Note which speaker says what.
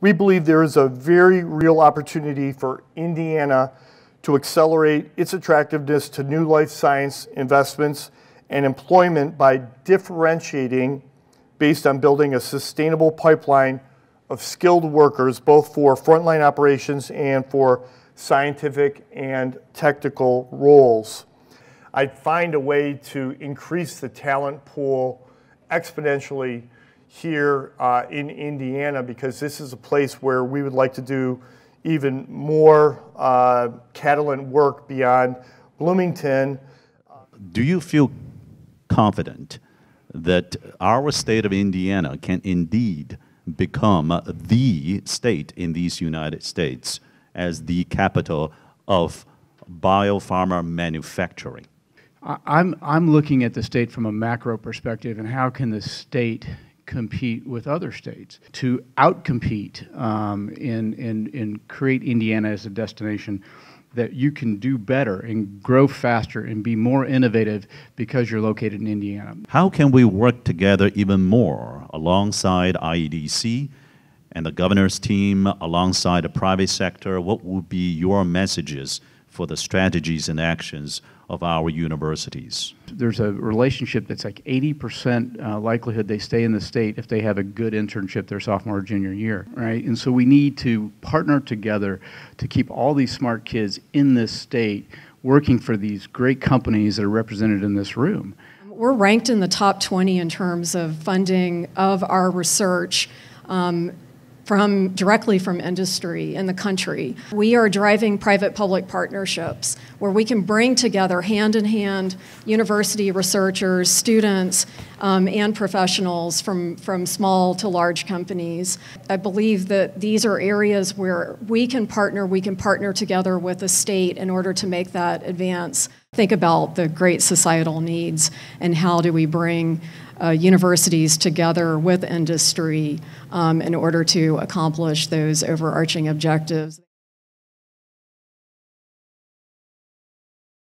Speaker 1: we believe there is a very real opportunity for Indiana to accelerate its attractiveness to new life science investments and employment by differentiating based on building a sustainable pipeline of skilled workers, both for frontline operations and for scientific and technical roles. I'd find a way to increase the talent pool exponentially here uh, in Indiana because this is a place where we would like to do even more uh, Catalent work beyond Bloomington.
Speaker 2: Do you feel confident that our state of Indiana can indeed become the state in these United States as the capital of biopharma manufacturing?
Speaker 3: I'm, I'm looking at the state from a macro perspective and how can the state compete with other states to outcompete um, and, and, and create Indiana as a destination that you can do better and grow faster and be more innovative because you're located in Indiana.
Speaker 2: How can we work together even more alongside IEDC and the governor's team, alongside the private sector? What would be your messages for the strategies and actions of our universities.
Speaker 3: There's a relationship that's like 80% uh, likelihood they stay in the state if they have a good internship their sophomore or junior year, right? And so we need to partner together to keep all these smart kids in this state working for these great companies that are represented in this room.
Speaker 4: We're ranked in the top 20 in terms of funding of our research. Um, from directly from industry in the country. We are driving private-public partnerships where we can bring together hand-in-hand university researchers, students, um, and professionals from, from small to large companies. I believe that these are areas where we can partner, we can partner together with the state in order to make that advance. Think about the great societal needs and how do we bring uh, universities together with industry um, in order to accomplish those overarching objectives.